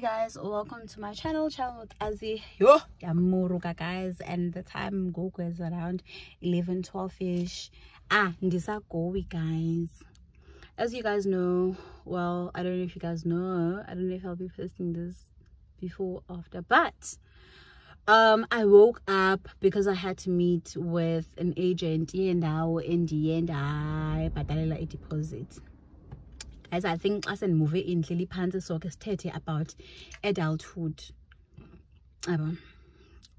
hey guys welcome to my channel channel with Azie. Yo. Yamuruka guys and the time ngoku is around 11 12 ish ah ndisagowi guys. As you guys know well i don't know if you guys know i don't know if i'll be posting this before after but um i woke up because i had to meet with an agent. And now in the end i-deposit as i think xa sendimuve indlela iphantsi so ke sithethe about adulthood.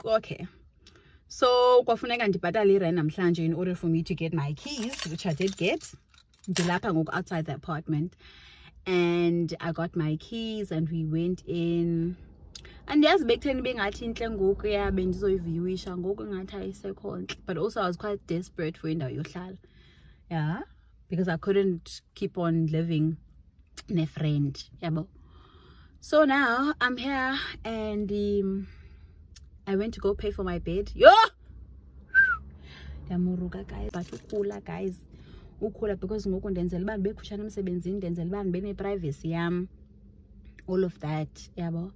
Okay. So kwafuneka ndibhatale irent namhlanje in order for me to get my keys which i did get. Ndilapha ngoku outside the apartment and i got my keys and we went in. And andiyazi bekutheni bengathi intle ngoku ya bendizoyiviwisha ngoku ingathi ayisekho ntle but also i was quite desperate for indawo yohlala. Yeah because I couldn't keep on living in a friend. Yeah, so now I'm here and um, I went to go pay for my bed. Yo! Yamuruga guys, but ukula guys. Ukula because ngoku ndenzela uba ndibekufutshane emsebenzini ndenzela uba ndibe neprivacy all of that yabo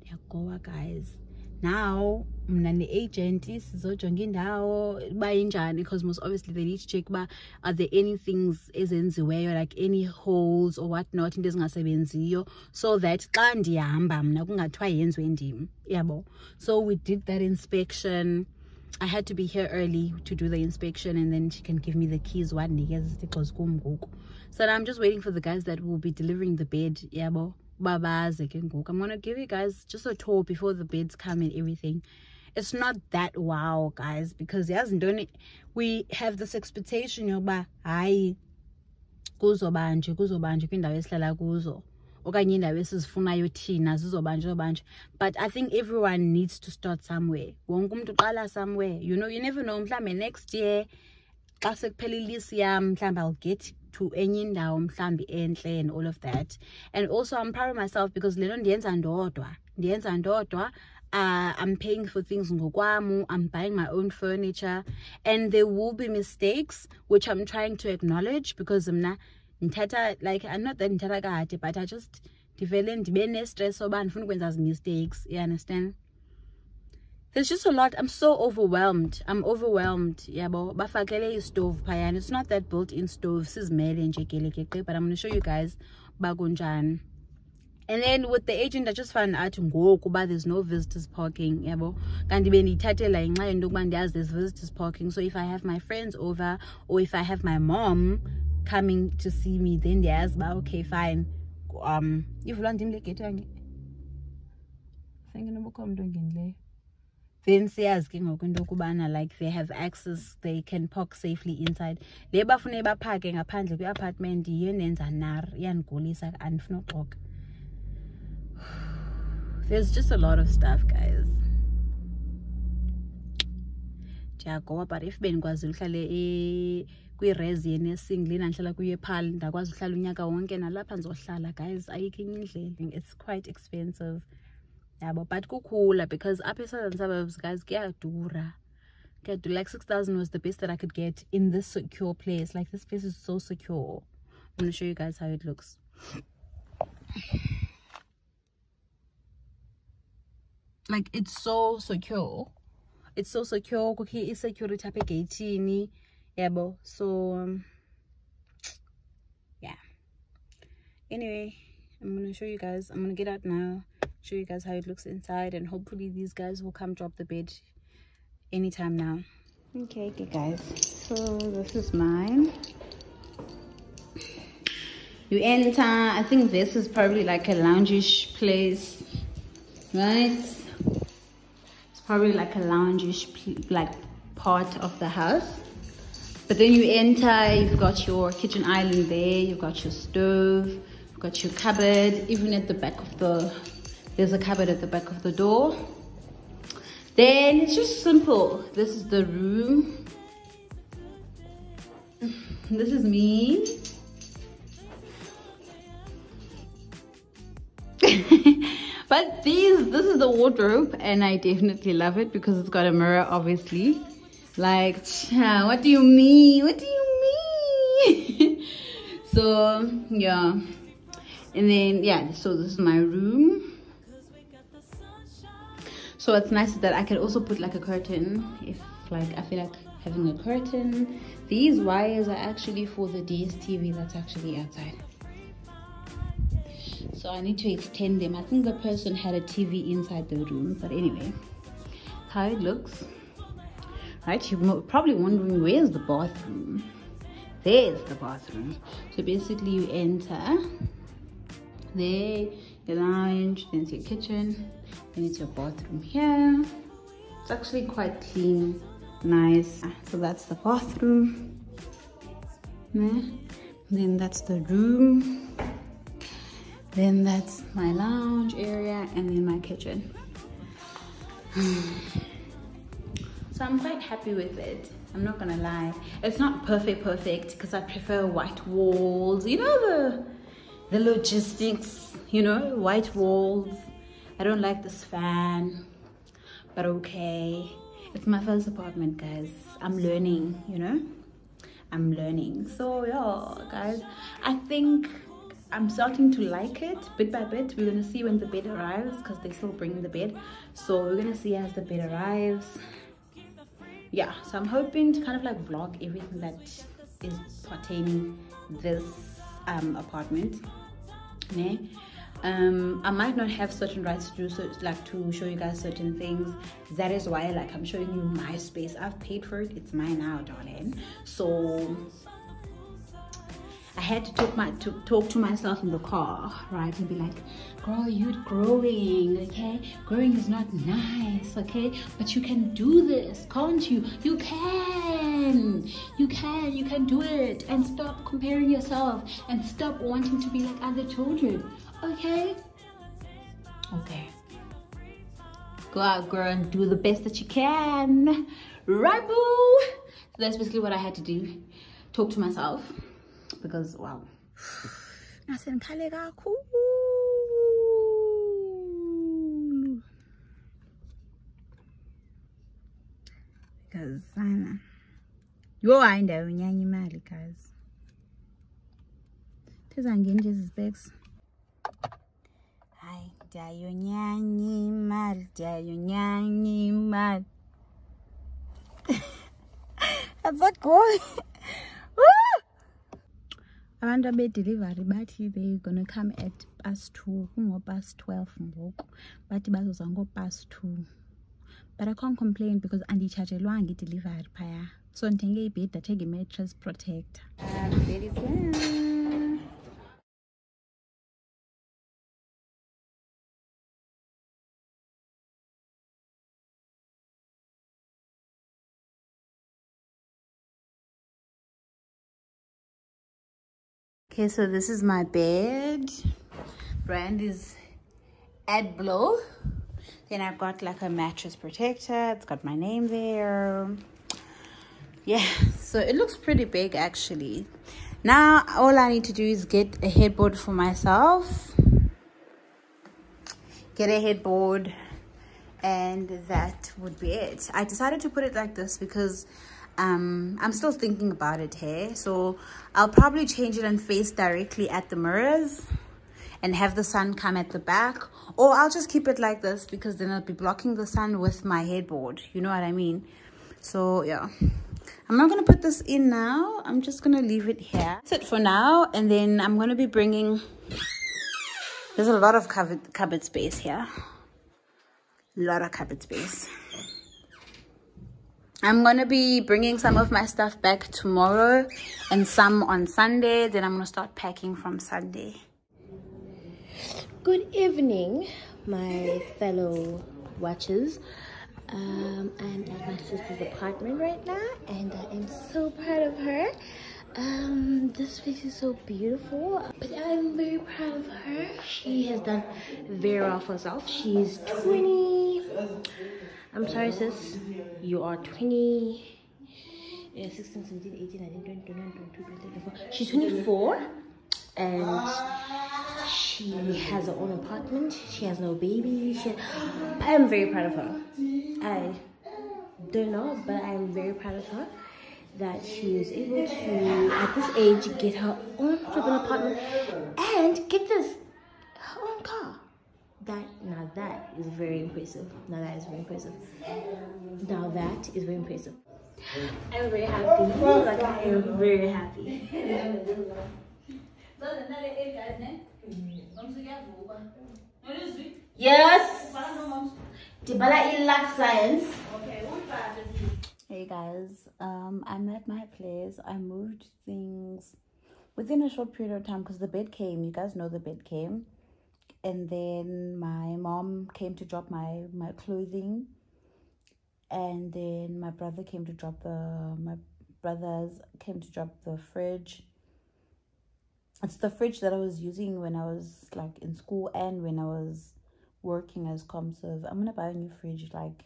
ndiyagowa guys now mna ne-agent sizojonga indawo uba injani? Because most obviously they need to check uba are there any things ezenziweyo like any holes or what not into ezingasebenziyo. So that xa ndihamba mna so we did that inspection. I had to be here early to do the inspection and then she can give me the keys so now I'm just waiting for the guys that will be delivering the bed yabo babaze ke ngoku. I'm gonna give you guys just a tour before the beds come and everything. It's not that wow guys because yazi ntoni we have this expectation yokuba hayi kuzoba nje kuzoba nje kwindawo esihlala kuzo okanye indawo esizifunayo thina zizobanje zobanje but i think everyone needs to start somewhere. Wonke umuntu uqala somewhere. You know you never know mhlambe next year xa sekuphela ilisi yam mhlawumbe i'll get to enye indawo mhlambi enhle and all of that. And also i'm proud of myself because lento ndiyenza ndodwa ndiyenza ndodwa uh, i'm paying for things ngokwamu i'm buying my own furniture. And there will be mistakes which i'm trying to acknowledge because mna ndithatha like i'm not that but i just ndivele ndibe nestress soba ndifuna ukwenza zi-mistakes you understand there's just a lot. I'm so overwhelmed. I'm overwhelmed. Yabo bafakele istove phayana. It's not that built-in stove. This sizimele nje gelekeqe but i'm going to show you guys bakunjani. And then with the agent i just found out ngoku uba there's no visitors parking yabo. Kanti bendiyithathela ngenxa yento yokuba ndiyazi there's visitors parking. So if i have my friends over or if i have my mom coming to see me then ndiyazi uba okay fine. Um ivulwa ndim le gate yange. Sengenobukho mntu ongenileyo then siyazi ke ngoku into yokubana like they have access they can park safely inside. Le bafune baphake ngaphandle kwi-apartment yiyo nenza nar iyandigulisa andifuna uxoka. There's just a lot of stuff guys. Ndiyagoba but if bendikwazile uhlale kwirezi yenesingli nandihlala kuyo ephal ndakwazi uhlala unyaka wonke nalapha ndizohlala guys. Ayikho enye indlela it's quite expensive yabo but kukhula because apha e-southern suburbs guys kuyadura. Kuyadura. Like 6000 was the best that i could get in this secure place. Like this place is so secure. I'm to show you guys how it looks. Like it's so secure. It's so secure. Kukho i-security apha egeyithini. Yabo so um, yeah. Anyway i'm gonna show you guys. I'm gonna get out now show you guys how it looks inside and hopefully these guys will come drop the bed anytime now. Okay okay guys. So this is mine. You enter. I think this is probably like a loungish place right? It's probably like a loungish like part of the house. But then you enter. You've got your kitchen island there. You've got your stove. You've got your cupboard even at the back of the there's a cupboard at the back of the door. Then it's just simple. This is the room. This is me. but these, this is the wardrobe and I definitely love it because it's got a mirror, obviously. Like, what do you mean? What do you mean? so, yeah and then yeah so this is my room so what's nice is that i can also put like a curtain if like i feel like having a curtain. These wires are actually for the dstv that's actually outside. So i need to extend them. I think the person had a tv inside the room but anyway how it looks. Right you're probably wondering where's the bathroom? There's the bathroom. So basically you enter there your lounge then it's your kitchen then it's your bathroom here. It's actually quite clean nice. So that's the bathroom. Then that's the room. Then that's my lounge area and then my kitchen. So i'm quite happy with it. I'm not gonna lie. It's not perfect perfect because i prefer white walls. You know the the logistics you know white walls i don't like this fan but okay. It's my first apartment guys. I'm learning you know? I'm learning. So yeah guys i think i'm starting to like it. Bit by bit we're gonna see when the bed arrives because they still bring the bed. So we're gonna see as the bed arrives. Yeah so i'm hoping to kind of like vlog everything that is pertaining this um apartment yeah um i might not have certain rights to do so like to show you guys certain things. That is why like i'm showing you my space. I've paid for it. It's mine now darling. So I had to talk my to talk to myself in the car, right, and be like, "Girl, you're growing, okay? Growing is not nice, okay? But you can do this, can't you? You can, you can, you can do it, and stop comparing yourself, and stop wanting to be like other children, okay? Okay. Go out, girl, and do the best that you can, right, boo? So that's basically what I had to do. Talk to myself because wow because sana yo hayi ndayonyanya imali guys thezangeni nje ezi specs hayi ndiyayonyanya imali ndiyayonyanya imali that's a goal abantu abedelivery bathi they gonna come at past two kungopast twelve ngoku. Bathi bazoza ngopast two. But i can't complain because anditshajelwanga idelivery phaya. So ndithenge ibhedi ndathenge i-mattress protector. Um, okay so this is my bed. Brand is adblow then i've got like a mattress protector. It's got my name there. Yeah so it looks pretty big actually. Now all i need to do is get a headboard for myself. Get a headboard and that would be it. I decided to put it like this because um i'm still thinking about it here. So i'll probably change it and face directly at the mirrors and have the sun come at the back. Or i'll just keep it like this because then i'll be blocking the sun with my headboard. You know what i mean? So yeah. I'm not to put this in now. I'm just to leave it here. That's it for now. And then i'm to be bringing there's a lot of cupboard cupboard space here. A lot of cupboard space I'm going to be bringing some of my stuff back tomorrow and some on Sunday. Then I'm going to start packing from Sunday. Good evening, my fellow watchers. Um, I'm at my sister's apartment right now and I am so proud of her. Um, this place is so beautiful, but I'm very proud of her. She has done very well for herself. She's 20 I'm sorry, sis. You are 20, yeah, 16, 17, 18, 19, 20, 21, 22, 23, 24. She's 24 and she has her own apartment. She has no baby. She, I am very proud of her. I don't know, but I am very proud of her. that she was able to, at this age, get her own apartment and get this, her own car. That now that is very impressive. Now that is very impressive. Now that is very impressive. I'm very happy. Like I am very happy. Yes. Dibala in life science. Hey guys, um, I'm at my place. I moved things within a short period of time because the bed came. You guys know the bed came, and then my mom came to drop my my clothing, and then my brother came to drop the my brothers came to drop the fridge. It's the fridge that I was using when I was like in school and when I was working as comserve. I'm gonna buy a new fridge like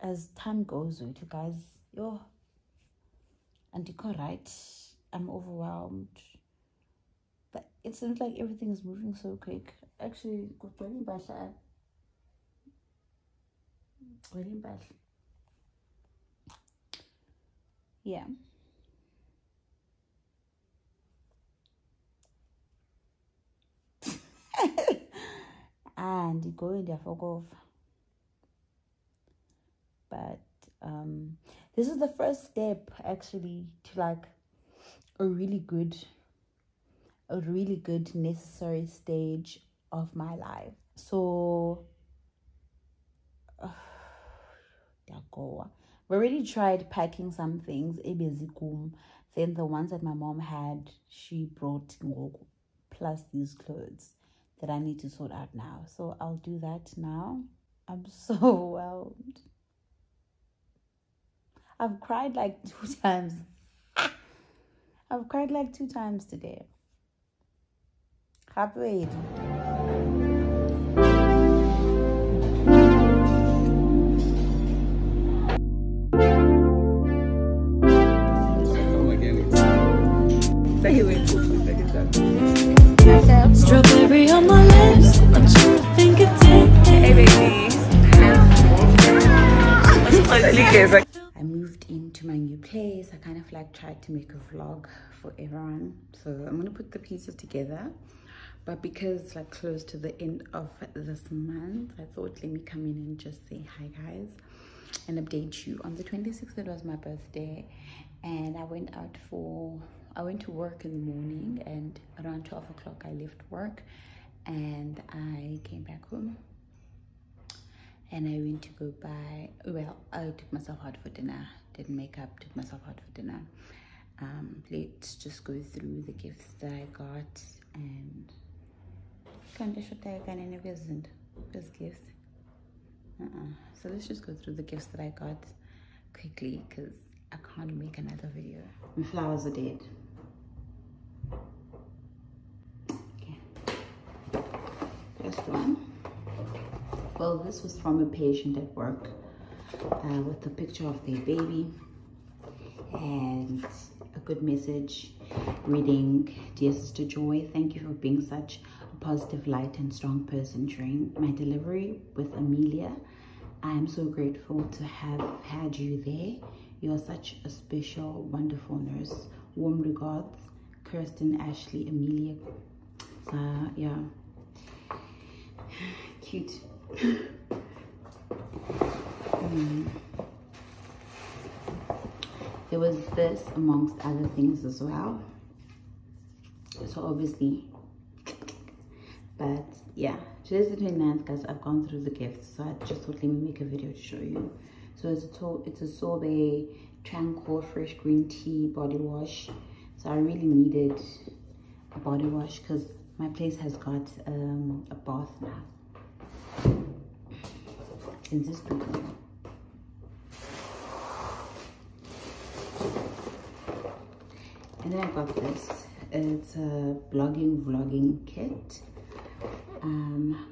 as time goes with you guys. Yo and you right. I'm overwhelmed. It seems like everything is moving so quick. Actually, really bad. Really bad. Yeah. and go in there for golf. But um, this is the first step actually to like a really good, a really good necessary stage of my life. So, uh, we already tried packing some things. Then the ones that my mom had, she brought plus these clothes that I need to sort out now. So I'll do that now. I'm so overwhelmed. I've cried like two times. I've cried like two times today. Happy. Strawberry on my lips, what you think it Hey baby. I moved into my new place. I kind of like tried to make a vlog for everyone. So I'm gonna put the pieces together. But because it's like close to the end of this month, I thought let me come in and just say hi guys and update you. On the 26th, it was my birthday and I went out for I went to work in the morning and around 12 o'clock I left work and I came back home. And I went to go buy well I took myself out for dinner. Did makeup took myself out for dinner. Um, let's just go through the gifts that I got and kind of should I again isn't this gift uh -uh. so let's just go through the gifts that I got quickly because I can't make another video. My flowers are dead. okay first one. Well, this was from a patient at work uh, with a picture of their baby and a good message reading Dear Sister Joy, thank you for being such a positive light and strong person during my delivery with Amelia. I am so grateful to have had you there. You are such a special, wonderful nurse. Warm regards, Kirsten, Ashley, Amelia. Uh, yeah, cute. mm. There was this amongst other things as well. So obviously, but yeah, today's the 29th guys. I've gone through the gifts. So I just thought let me make a video to show you. So it's a, it's a sorbet tranquil fresh green tea body wash. So I really needed a body wash because my place has got um, a bath now. In this book. And then I got this. It's a blogging vlogging kit. Um,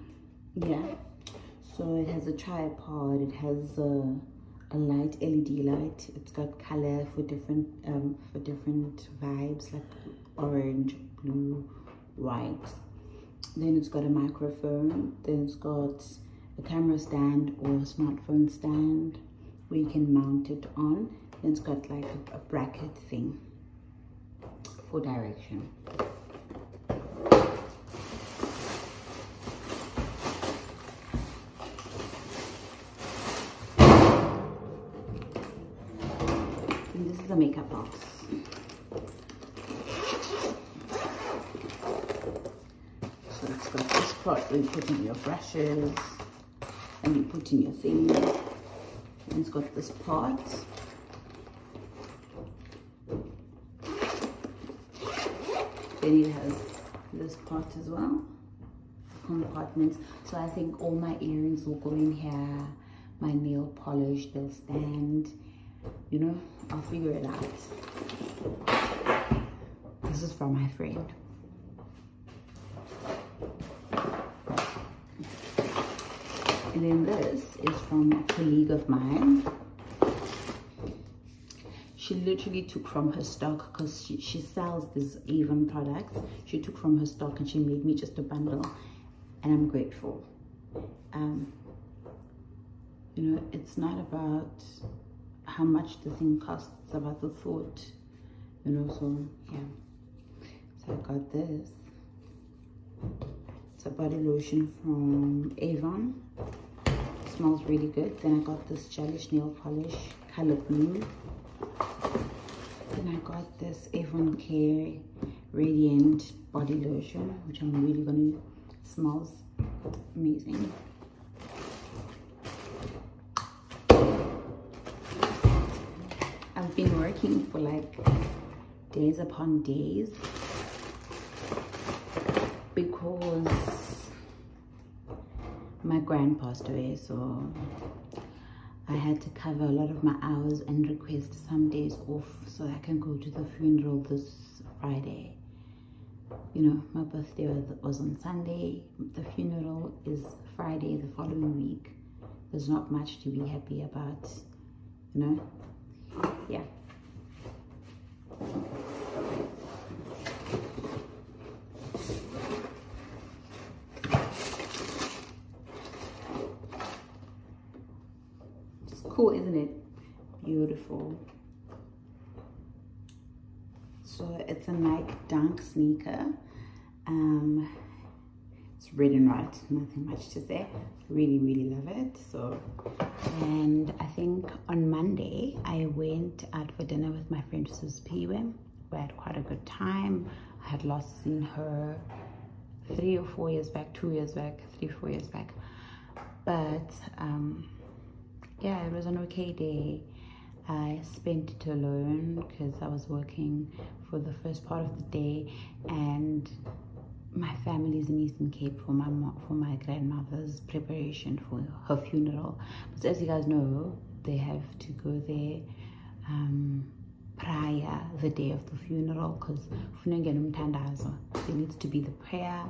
yeah. So it has a tripod. It has a, a light, LED light. It's got color for different um, for different vibes like orange, blue, white then it's got a microphone then it's got a camera stand or a smartphone stand where you can mount it on then it's got like a, a bracket thing for direction this makeup box. So it's got this part where you put in your brushes and you put in your thing and it's got this part. Then it has this part as well. Compartments. So i think all my earrings will go in here. My nail polish they'll stand you know i'll figure it out. This is from my friend. And then this is from a colleague of mine. She literally took from her stock because she, she sells this Avon products. She took from her stock and she made me just a bundle. And i'm grateful. Um you know it's not about how much the thing costs about the thought you know so yeah. So i got this. It's a body lotion from avon. It smells really good. Then i got this gelish nail polish color blue then i got this avon care radiant body lotion which i'm really gonna smells amazing I've been working for like days upon days? Because my grand passed away so I had to cover a lot of my hours and request some days off so I can go to the funeral this Friday. You know my birthday was on Sunday. The funeral is Friday the following week. There's not much to be happy about you know? Yeah it's cool isn't it? Beautiful. So it's a Nike Dunk sneaker. Um it's red and white nothing much to say. Really really love it. So and i think on monday i went out for dinner with my friend Sus Piwe. we had quite a good time. I had last seen her three or four years back two years back three four years back. But um yeah it was an okay day. I spent it alone because I was working for the first part of the day and my family is in Eastern Cape for my for my grandmother's preparation for her funeral. But as you guys know, they have to go there um, prior the day of the funeral because there needs to be the prayer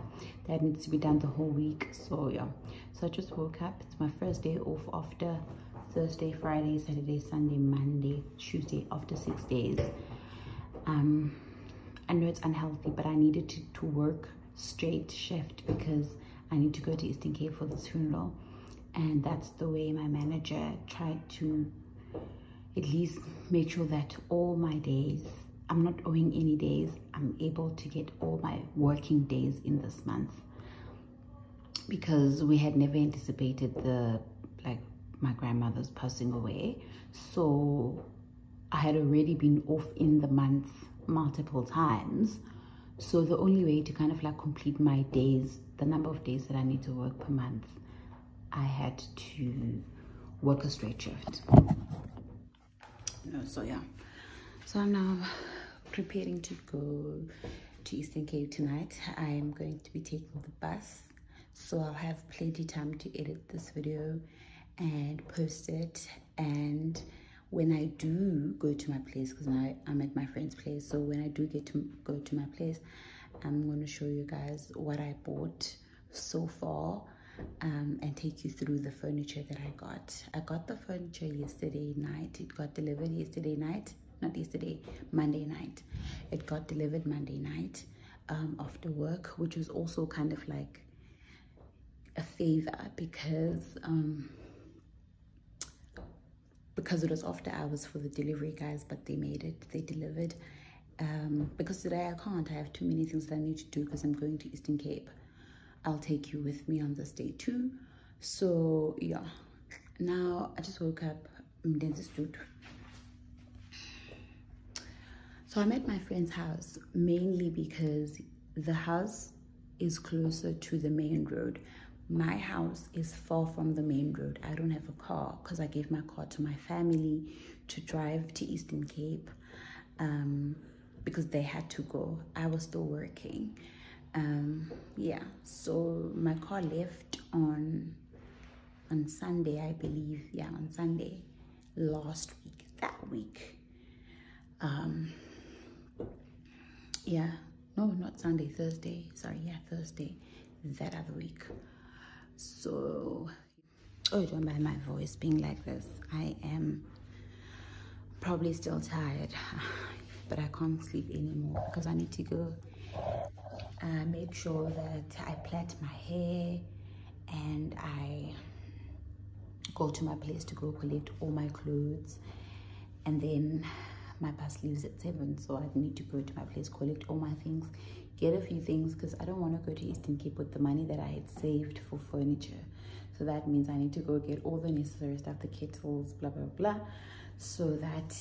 that needs to be done the whole week. So yeah, so I just woke up. It's my first day off after Thursday, Friday, Saturday, Sunday, Monday, Tuesday after six days. Um, I know it's unhealthy, but I needed to, to work straight shift because I need to go to Eastern Cape for this funeral. And that's the way my manager tried to at least make sure that all my days, I'm not owing any days, I'm able to get all my working days in this month. Because we had never anticipated the, like, my grandmother's passing away. So I had already been off in the month multiple times so the only way to kind of like complete my days the number of days that i need to work per month i had to work a straight shift. No so yeah. So i'm now preparing to go to eastern cape tonight. I am going to be taking the bus. So i'll have plenty time to edit this video and post it and when I do go to my place, because now I'm at my friend's place, so when I do get to go to my place, I'm going to show you guys what I bought so far um, and take you through the furniture that I got. I got the furniture yesterday night. It got delivered yesterday night. Not yesterday, Monday night. It got delivered Monday night um, after work, which was also kind of like a favor because... Um, because it was after hours for the delivery guys but they made it they delivered. Um, because today i can't i have too many things that i need to do because i'm going to eastern cape. I'll take you with me on this day too. So yeah. Now i just woke up. I'm dancin' so i'm at my friend's house mainly because the house is closer to the main road my house is far from the main road. I don't have a car because i gave my car to my family to drive to eastern cape um, because they had to go. I was still working. Um, yeah so my car left on on sunday i believe. Yeah on sunday last week that week. Um yeah no not sunday thursday. Sorry yeah thursday that other week so oh you don't mind my voice being like this. I am probably still tired but i can't sleep anymore because i need to go uh, make sure that i plait my hair and i go to my place to go collect all my clothes. And then my bus leaves at 7 so i need to go to my place collect all my things get a few things because I don't want to go to Eastern Cape with the money that I had saved for furniture. So that means I need to go get all the necessary stuff, the kettles, blah, blah, blah, so that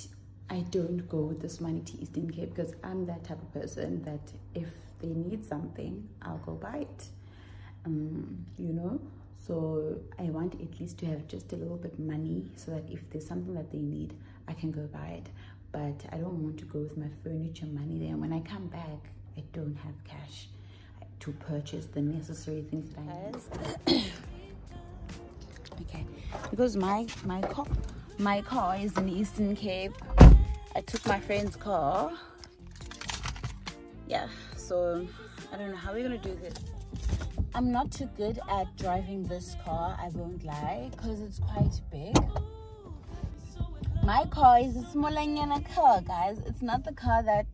I don't go with this money to Eastern Cape because I'm that type of person that if they need something, I'll go buy it, um, you know? So I want at least to have just a little bit money so that if there's something that they need, I can go buy it. But I don't want to go with my furniture money there. When I come back, I don't have cash to purchase the necessary things that I need. okay, because my my car my car is in Eastern Cape. I took my friend's car. Yeah, so I don't know how we're gonna do this. I'm not too good at driving this car, I won't lie, because it's quite big. My car is a smaller car, guys. It's not the car that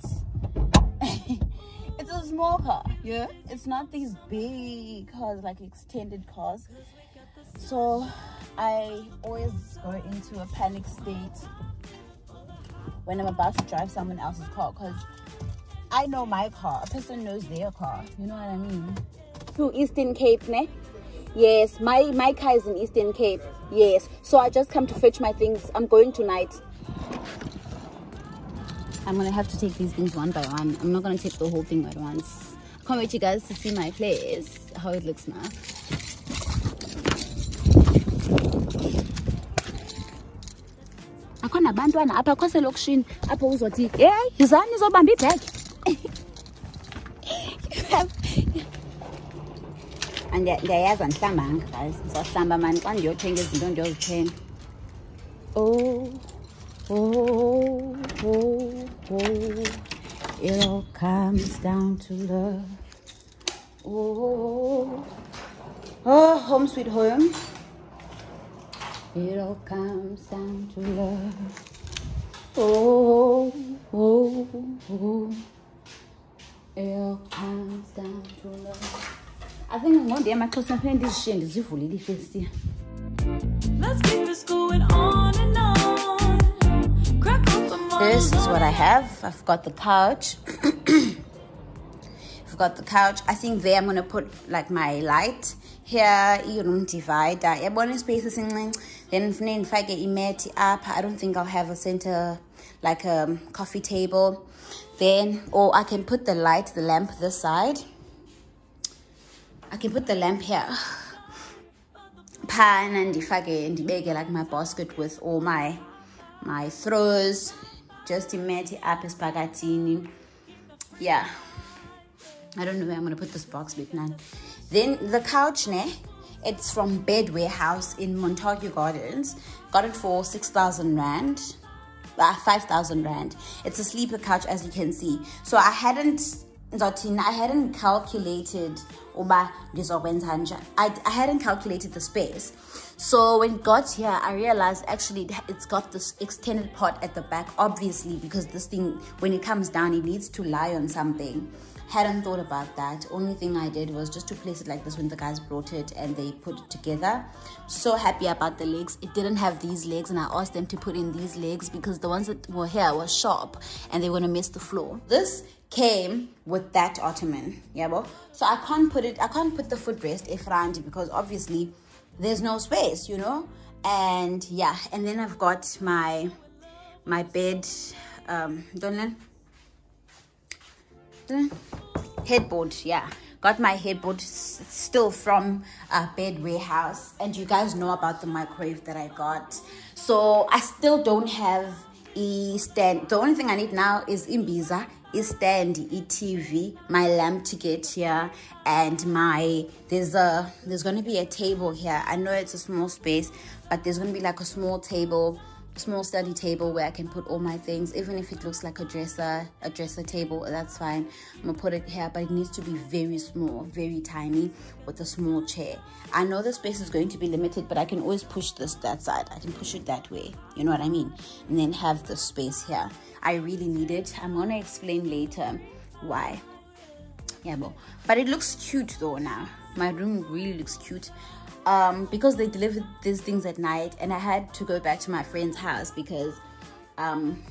small car yeah? It's not these big cars like extended cars. So i always go into a panic state when i'm about to drive someone else's car because i know my car. A person knows their car you know what i mean? To eastern cape ne? Yes my my car is in eastern cape yes. So i just come to fetch my things. I'm going tonight I'm gonna have to take these things one by one. I'm not gonna take the whole thing at once. I can't wait you guys to see my place, how it looks now. akhona abantwana apha kho selokishini apho uzothi heyi yizani izobamba ibhegi ndiyayazi andihlambanga guys ndizohlamba mani ndiyothenga izinto ndiyozithenga oh oh, oh, oh, it all comes down to love. Oh, oh, home sweet home. It all comes down to love. Oh, oh, oh, it all comes down to love. I think friend this shit is fully festive. Let's keep this going on and on. This is what I have. I've got the couch. I've got the couch. I think there I'm going to put like my light. Here, room divider. Yabona space Then ngifake imethi up. I don't think I'll have a center like a coffee table. Then, or I can put the light, the lamp this side. I can put the lamp here. Pan and ndifake ndibeke like my basket with all my my throws just imethi apha esiphakathini yeah. I don't know where i'm gonna put this box but none. Then the couch ne? It's from bed warehouse in montague gardens. Got it for 6000 rand. Uh, 5000 rand. It's a sleeper couch as you can see. So i hadn't I hadn't calculated I hadn't calculated the space so when it got here i realized actually it's got this extended part at the back obviously because this thing when it comes down it needs to lie on something. Hadn't thought about that. Only thing i did was just to place it like this when the guys brought it and they put it together. So happy about the legs. It didn't have these legs and i asked them to put in these legs because the ones that were here were sharp and they were gonna miss the floor. This came with that ottoman yeah well. So i can't put it i can't put the footrest efrandi because obviously there's no space you know? And yeah and then i've got my my bed um don't headboard yeah. Got my headboard still from uh, bed warehouse. And you guys know about the microwave that i got. So i still don't have a stand the only thing i need now is imbiza stand etv my lamp to get here and my there's a there's to be a table here. I know it's a small space but there's to be like a small table small study table where I can put all my things. Even if it looks like a dresser a dresser table that's fine. I'm gonna put it here but it needs to be very small very tiny with a small chair. I know the space is going to be limited but I can always push this that side. I can push it that way. You know what I mean? And then have the space here. I really need it. I'm gonna explain later why. Yeah but it looks cute though now. My room really looks cute um, because they delivered these things at night and I had to go back to my friend's house because um,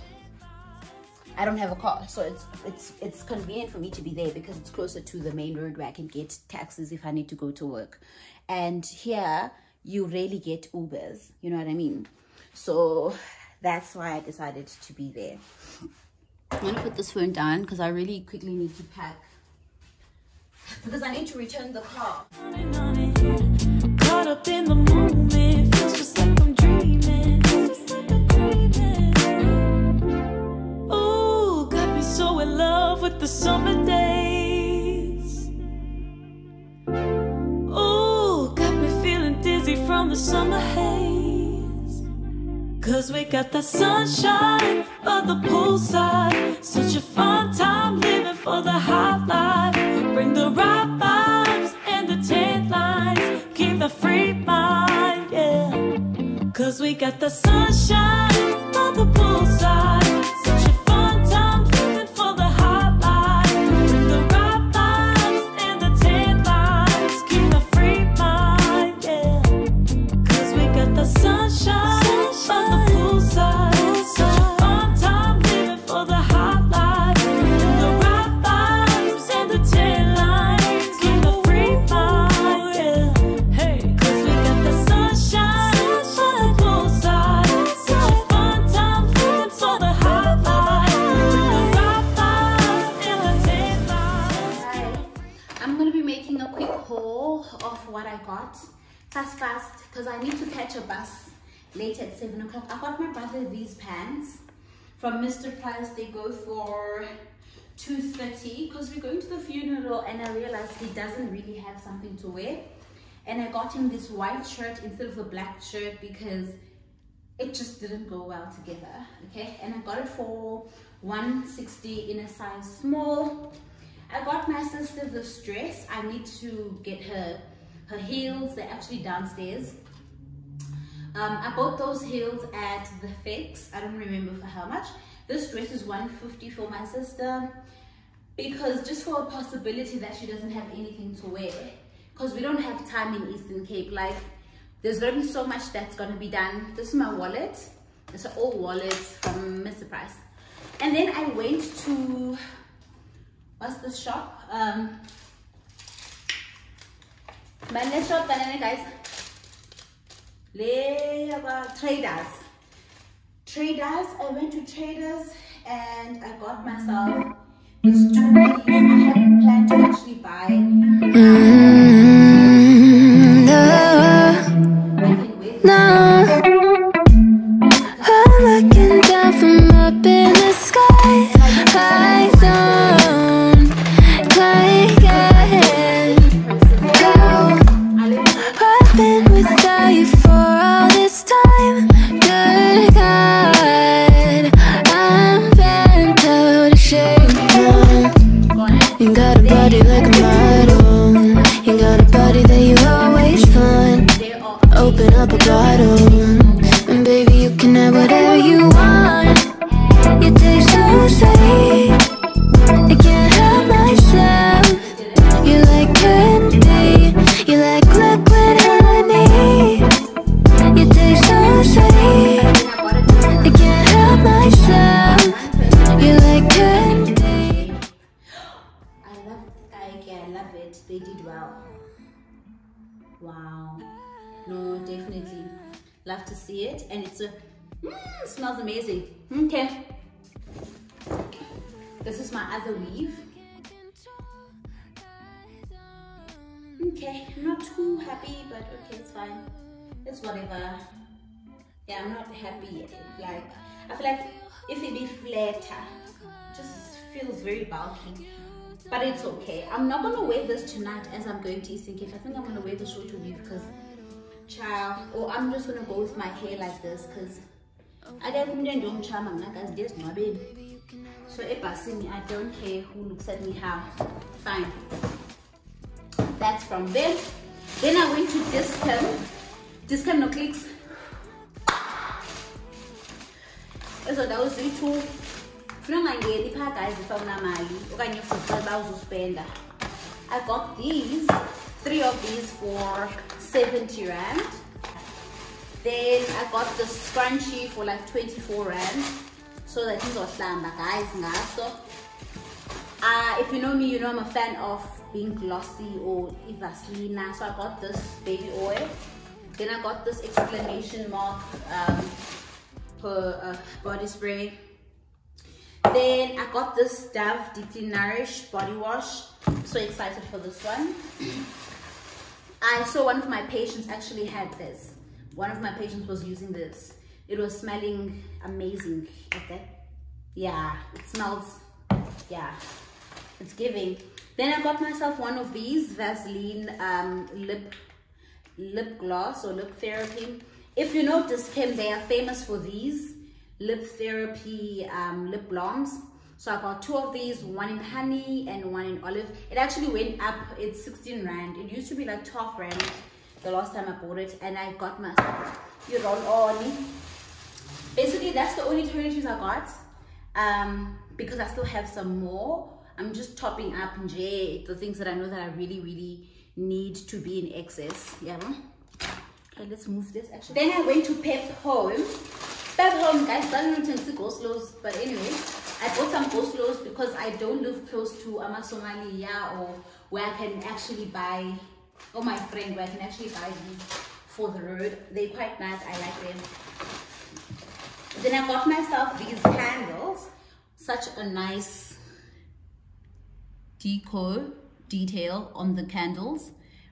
I don't have a car. So it's it's it's convenient for me to be there because it's closer to the main road where I can get taxis if I need to go to work. And here you rarely get Ubers you know what I mean? So that's why I decided to be there. I'm gonna put this phone down because I really quickly need to pack because I need to return the car the moment. Feels just like I'm dreaming. Ooh, got me so in love with the summer days. Ooh, got me feeling dizzy from the summer haze. Cause we got the sunshine by the poolside. Such a fun time living for the hot life. Cause we got the sunshine on the poolside. A bus later at 7 o'clock. I got my brother these pants from Mr. Price. They go for 230 because we're going to the funeral and I realized he doesn't really have something to wear. And I got him this white shirt instead of the black shirt because it just didn't go well together okay and i got it for 160 in a size small i got my sister this dress i need to get her her heels they're actually downstairs um, i bought those heels at the fix. I don't remember for how much. This dress is 150 for my sister because just for a possibility that she doesn't have anything to wear. Because we don't have time in eastern cape. Like there's gonna be so much that's gonna be done. This is my wallet. It's an old wallet from mr price. And then i went to what's this shop? Um my next shop guys traders. Traders i went to traders and i got myself these two hoodies i hadn't planned to actually buy mm. This my other weave. Okay, I'm not too happy, but okay, it's fine. It's whatever. Yeah, I'm not happy. Like, I feel like if it be flatter, just feels very bulky. But it's okay. I'm not gonna wear this tonight as I'm going to Cape. I think I'm gonna wear the shorter weave because child, or I'm just gonna go with my hair like this because I don't don't charm I'm not as this my baby. So ebhasini, I don't care who looks at me how. Fine. That's from there. Then I went to Dis-Chem. Dis-Chem no clicks. ezo ndawo ziyi-two funeka ungangeni phaa guys if awunamali okanye futhi uba uzuspenda i got these three of these for 70 rand then i got the scrunchie for like 24 rand so that ngizohlamba guys ngaso. Uh, if you know me you know i'm a fan of being glossy or Vaselina so i got this baby oil. Then i got this exclamation mark um, per uh, body spray. Then i got this dove deeply nourished body wash. So excited for this one. I saw one of my patients actually had this. One of my patients was using this it was smelling amazing. Okay yeah it smells yeah it's giving. Then i got myself one of these vaseline um, lip lip gloss or lip therapy. If you notice Kim, they are famous for these lip therapy um, lip balms. So i got two of these one in honey and one in olive. It actually went up it's 16 rand. It used to be like 12 rand the last time i bought it and i got myself you roll on basically that's the only toiletries i got um because i still have some more. I'm just topping up J the things that i know that i really really need to be in excess. Yeah. Okay let's move this actually. Then i went to pep home. Pep home guys doesn't tend to go slows but anyway i bought some go slows because i don't live close to ama somalia or where i can actually buy or my friend where i can actually buy these for the road. They're quite nice. I like them then i got myself these candles such a nice deco detail on the candles.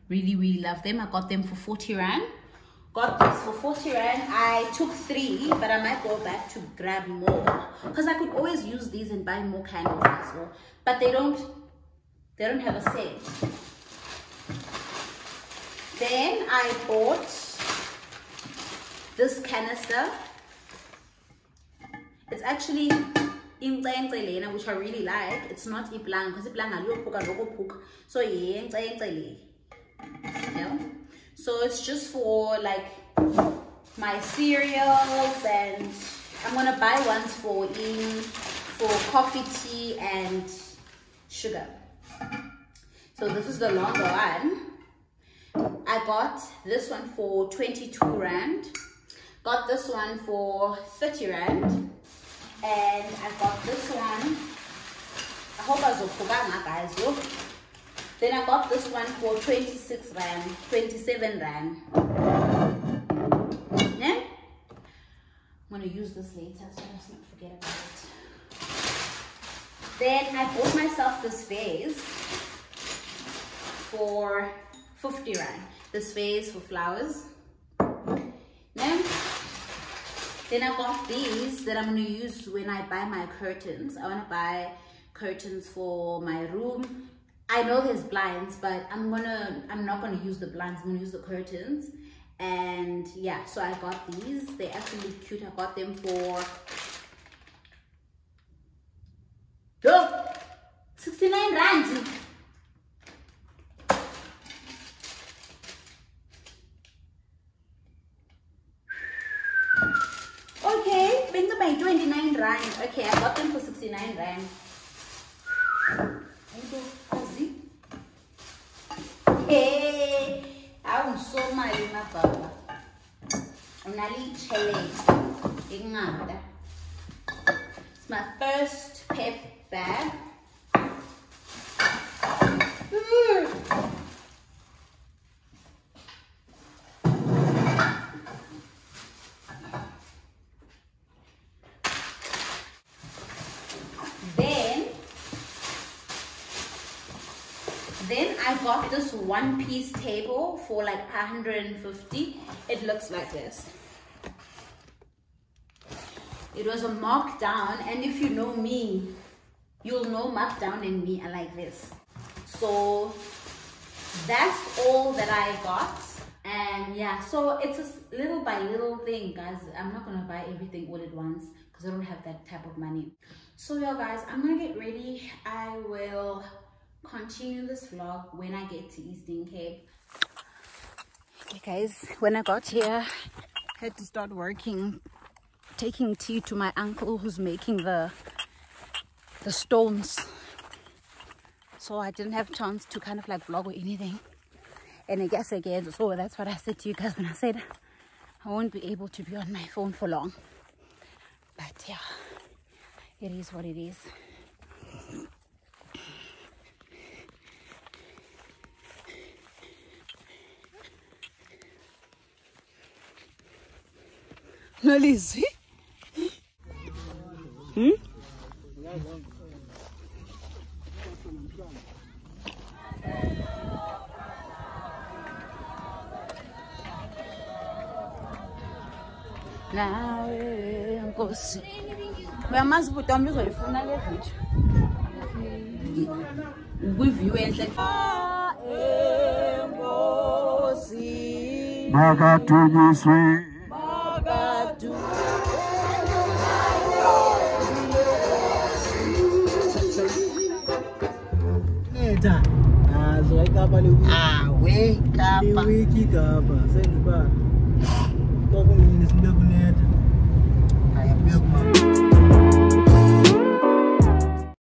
Really really love them. I got them for 40 rand. Got this for 40 rand. I took three but i might go back to grab more. Because i could always use these and buy more candles as well. But they don't they don't have a sale. then i bought this canister it's actually incence lena which i really like. It's not iplanga because iplanga liyophuka lokophuka so yencence le. Yeah. So it's just for like my cereals and i'm gonna buy ones for in for coffee tea and sugar. So this is the longer one. I got this one for 22 rand got this one for 30 rand and i got this one i hope i was guys then I got this one for 26 rand, 27 rand. Yeah? I'm gonna use this later so let's not forget about it. Then I bought myself this vase for 50 rand. This vase for flowers. Then, then I got these that I'm gonna use when I buy my curtains. I wanna buy curtains for my room I know there's blinds, but I'm gonna, I'm not gonna use the blinds, I'm gonna use the curtains. And yeah, so I got these. They're actually cute. I got them for Go! 69 rand. Okay, bring the 29 rand. okay, I got them for 69 rand. Ayibo, kazi. Hey, awusomali mababa. Unali tšhelete e ngata. It's my first pep bag. Ooh. Then, then I got this one piece table for like 150. It looks like this. It was a markdown, and if you know me, you'll know markdown and me are like this. So that's all that I got. And yeah, so it's a little by little thing, guys. I'm not gonna buy everything all at once because I don't have that type of money. So yeah, guys, I'm gonna get ready. I will continue this vlog when I get to Eastern Cape. Okay, guys, when I got here, I had to start working, taking tea to my uncle who's making the the stones. So I didn't have chance to kind of like vlog or anything. And I guess again, so that's what I said to you guys when I said I won't be able to be on my phone for long. But yeah, it is what it is. Nalizwi? Hmm? nawe nkosi. Uyamazi ubhuti wami uzoyifuna le video? Ukwiviw enhle. Enkosi Makatunyiswe kapa awe kapawiki e kapa sendiba. Kwakumini sibe kunetha. Ayakubekuma